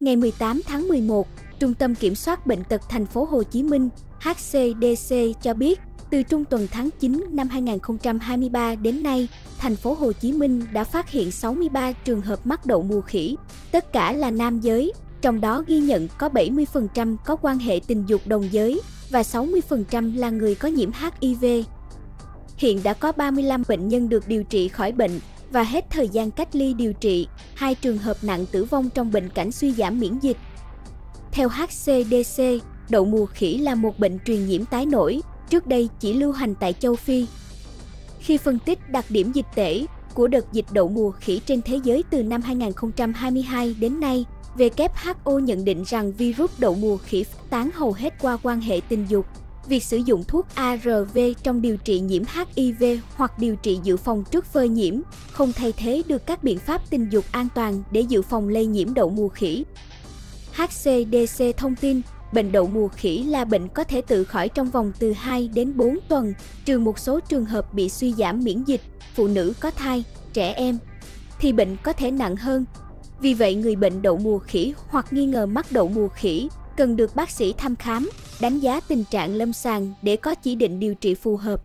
Ngày 18 tháng 11, Trung tâm Kiểm soát Bệnh tật Thành phố Hồ Chí Minh HCDC cho biết, từ trung tuần tháng 9 năm 2023 đến nay, thành phố Hồ Chí Minh đã phát hiện 63 trường hợp mắc đậu mùa khỉ, tất cả là nam giới, trong đó ghi nhận có 70% có quan hệ tình dục đồng giới và 60% là người có nhiễm HIV. Hiện đã có 35 bệnh nhân được điều trị khỏi bệnh và hết thời gian cách ly điều trị, hai trường hợp nặng tử vong trong bệnh cảnh suy giảm miễn dịch. Theo HCDC, đậu mùa khỉ là một bệnh truyền nhiễm tái nổi, trước đây chỉ lưu hành tại châu Phi. Khi phân tích đặc điểm dịch tễ của đợt dịch đậu mùa khỉ trên thế giới từ năm 2022 đến nay, WHO nhận định rằng virus đậu mùa khỉ phát tán hầu hết qua quan hệ tình dục. Việc sử dụng thuốc ARV trong điều trị nhiễm HIV hoặc điều trị dự phòng trước phơi nhiễm không thay thế được các biện pháp tình dục an toàn để dự phòng lây nhiễm đậu mùa khỉ. HCDC thông tin, bệnh đậu mùa khỉ là bệnh có thể tự khỏi trong vòng từ 2 đến 4 tuần, trừ một số trường hợp bị suy giảm miễn dịch, phụ nữ có thai, trẻ em, thì bệnh có thể nặng hơn. Vì vậy, người bệnh đậu mùa khỉ hoặc nghi ngờ mắc đậu mùa khỉ cần được bác sĩ thăm khám, đánh giá tình trạng lâm sàng để có chỉ định điều trị phù hợp.